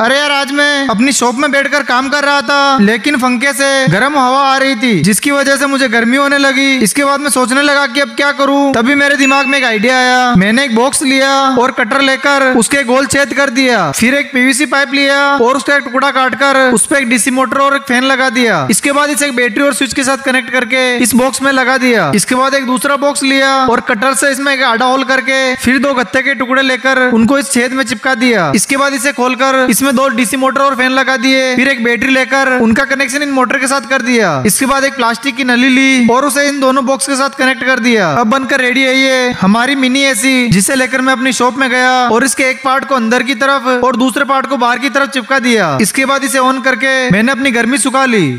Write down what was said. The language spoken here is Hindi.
अरे यार, आज मैं अपनी शॉप में बैठकर काम कर रहा था, लेकिन पंखे से गर्म हवा आ रही थी, जिसकी वजह से मुझे गर्मी होने लगी। इसके बाद मैं सोचने लगा कि अब क्या करूँ। तभी मेरे दिमाग में एक आइडिया आया। मैंने एक बॉक्स लिया और कटर लेकर उसके गोल छेद कर दिया। फिर एक पीवीसी पाइप लिया और उसका एक टुकड़ा काटकर उस पर एक डीसी मोटर और एक फ़ैन लगा दिया। इसके बाद इसे एक बैटरी और स्विच के साथ कनेक्ट करके इस बॉक्स में लगा दिया। इसके बाद एक दूसरा बॉक्स लिया और कटर से इसमें एक आडा होल करके फिर दो गत्ते के टुकड़े लेकर उनको इस छेद में चिपका दिया। इसके बाद इसे खोलकर इसमें दो डीसी मोटर और फ़ैन लगा दिए। फिर एक बैटरी लेकर उनका कनेक्शन इन मोटर के साथ कर दिया। इसके बाद एक प्लास्टिक की नली ली और उसे इन दोनों बॉक्स के साथ कनेक्ट कर दिया। अब बनकर रेडी है ये हमारी मिनी एसी जिसे लेकर मैं अपनी शॉप में गया और इसके एक पार्ट को अंदर की तरफ़ और दूसरे पार्ट को बाहर की तरफ़ चिपका दिया। इसके बाद इसे ऑन करके मैंने अपनी गर्मी सुखा ली।